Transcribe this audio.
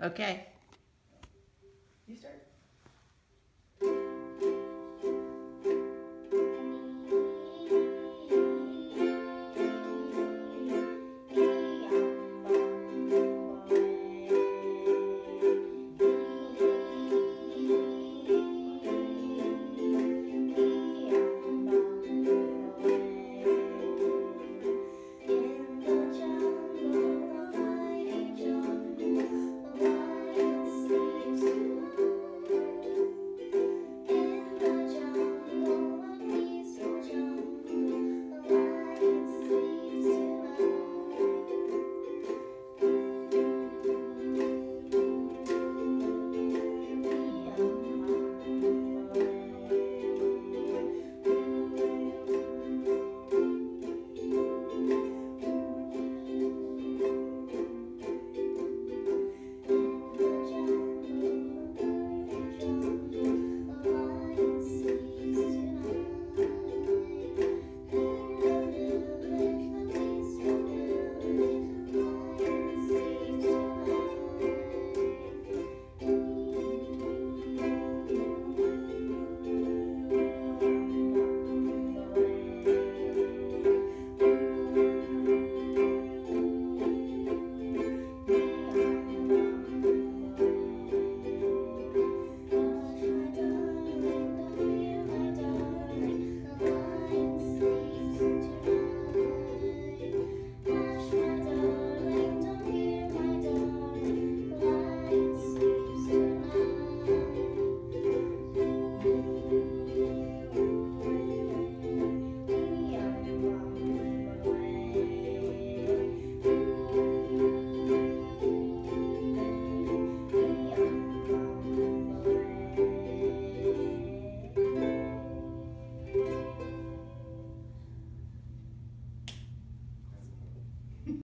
Okay. You start.